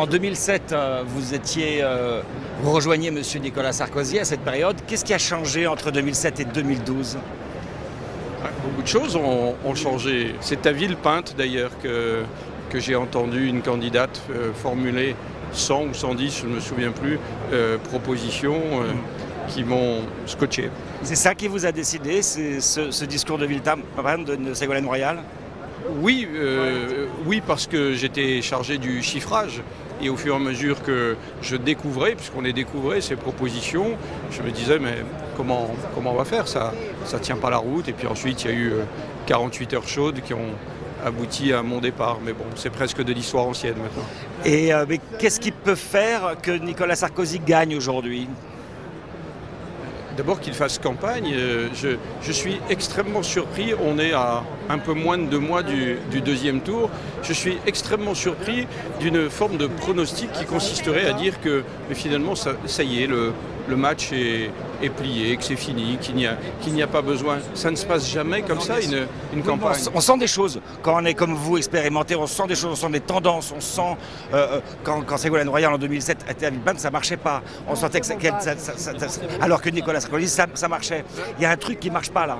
En 2007, euh, vous étiez, euh, vous rejoignez M. Nicolas Sarkozy à cette période. Qu'est-ce qui a changé entre 2007 et 2012 Beaucoup de choses ont, ont changé. C'est à Villepinte d'ailleurs que, que j'ai entendu une candidate euh, formuler 100 ou 110, je ne me souviens plus, euh, propositions euh, qui m'ont scotché. C'est ça qui vous a décidé, c'est ce, ce discours de Villepinte de, de Ségolène Royal? Oui, euh, oui, parce que j'étais chargé du chiffrage. Et au fur et à mesure que je découvrais, puisqu'on les découvrait, ces propositions, je me disais, mais comment, comment on va faire? Ça ne tient pas la route. Et puis ensuite, il y a eu euh, 48 heures chaudes qui ont abouti à mon départ. Mais bon, c'est presque de l'histoire ancienne maintenant. Et euh, mais qu'est-ce qui peut faire que Nicolas Sarkozy gagne aujourd'hui? D'abord qu'il fasse campagne, euh, je, je suis extrêmement surpris, on est à un peu moins de deux mois du, du deuxième tour, je suis extrêmement surpris d'une forme de pronostic qui consisterait à dire que mais finalement ça, ça y est, le, le match est, est plié, que c'est fini, qu'il n'y a, pas besoin. Ça ne se passe jamais comme ça, une, une campagne. on, on sent des choses. Quand on est comme vous expérimenté, on sent des choses, on sent des tendances, on sent... euh, euh, quand, quand Ségolène Royal en 2007 était à Villepinte, ça marchait pas. On sentait que ça, qu'elle- ça- ça- ça- ça- alors que Nicolas Sarkozy, ça, ça marchait. Il y a un truc qui marche pas là.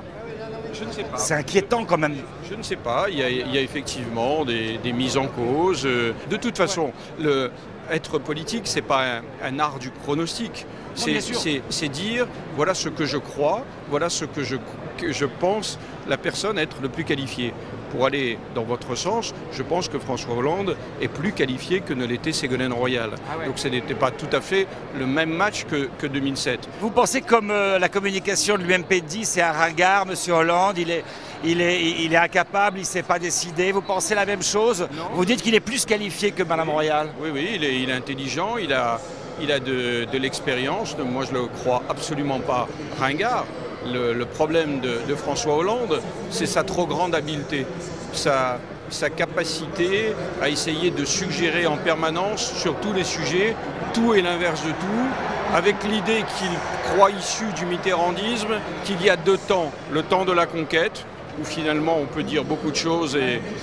Je ne sais pas. C'est inquiétant quand même. Je ne sais pas, il y a, il y a effectivement des, des mises en cause. Euh, De toute façon, le, être politique, c'est pas un, un art du pronostic. C'est dire, voilà ce que je crois, voilà ce que je, que je pense la personne être le plus qualifiée. Pour aller dans votre sens, je pense que François Hollande est plus qualifié que ne l'était Ségolène Royal. Ah ouais. Donc ce n'était pas tout à fait le même match que, que 2007. Vous pensez comme euh, la communication de l'UMP dit, c'est un ringard, Monsieur Hollande, il est, il est, il est incapable, il ne s'est pas décidé. Vous pensez la même chose? Non. Vous dites qu'il est plus qualifié que Madame Royal. Oui, oui, il est, il est intelligent, il a, il a de, l'expérience. Moi, je ne le crois absolument pas ringard. Le, problème de, François Hollande, c'est sa trop grande habileté, sa, sa capacité à essayer de suggérer en permanence sur tous les sujets tout et l'inverse de tout, avec l'idée qu'il croit issu du mitterrandisme qu'il y a deux temps, le temps de la conquête, où finalement on peut dire beaucoup de choses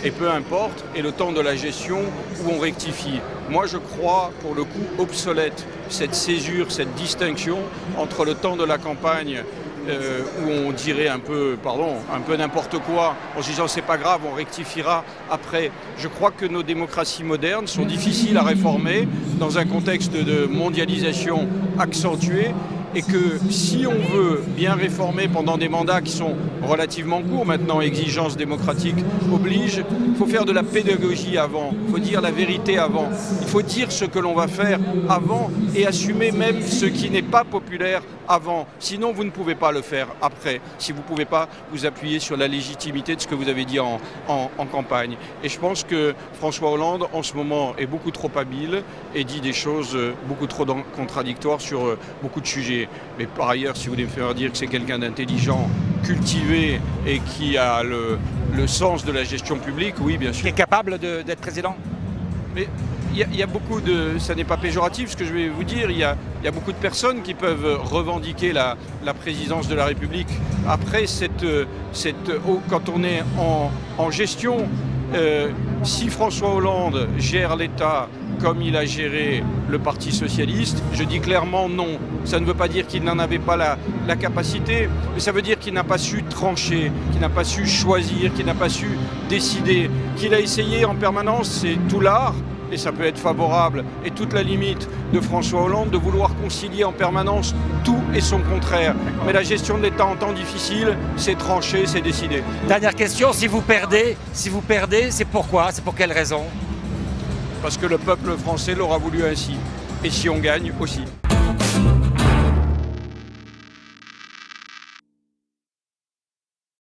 et, peu importe, et le temps de la gestion où on rectifie. Moi je crois pour le coup obsolète cette césure, cette distinction entre le temps de la campagne euh, où on dirait un peu, pardon, un peu n'importe quoi en se disant c'est pas grave, on rectifiera après. Je crois que nos démocraties modernes sont difficiles à réformer dans un contexte de mondialisation accentuée et que si on veut bien réformer pendant des mandats qui sont relativement courts maintenant, exigence démocratique oblige, il faut faire de la pédagogie avant, il faut dire la vérité avant, il faut dire ce que l'on va faire avant et assumer même ce qui n'est pas populaire avant. Sinon, vous ne pouvez pas le faire après, si vous ne pouvez pas vous appuyer sur la légitimité de ce que vous avez dit en, en- campagne. Et je pense que François Hollande, en ce moment, est beaucoup trop habile et dit des choses euh, beaucoup trop contradictoires sur euh, beaucoup de sujets. Mais par ailleurs, si vous voulez me faire dire que c'est quelqu'un d'intelligent, cultivé et qui a le, le sens de la gestion publique, oui, bien sûr. Qui est capable d'être président? Mais il y, a- il y a beaucoup de. Ça n'est pas péjoratif ce que je vais vous dire. Il y y a beaucoup de personnes qui peuvent revendiquer la, la présidence de la République. Après, cette, cette, oh, quand on est en, en gestion, euh, si François Hollande gère l'État comme il a géré le Parti socialiste, je dis clairement non. Ça ne veut pas dire qu'il n'en avait pas la, capacité, mais ça veut dire qu'il n'a pas su trancher, qu'il n'a pas su choisir, qu'il n'a pas su décider, qu'il a essayé en permanence, c'est tout l'art, et ça peut être favorable, et toute la limite de François Hollande de vouloir concilier en permanence tout et son contraire. Mais la gestion de l'État en temps difficile, c'est trancher, c'est décider. Dernière question, si vous perdez, si vous perdez, c'est pourquoi C'est pour quelle raison? Parce que le peuple français l'aura voulu ainsi. Et si on gagne aussi.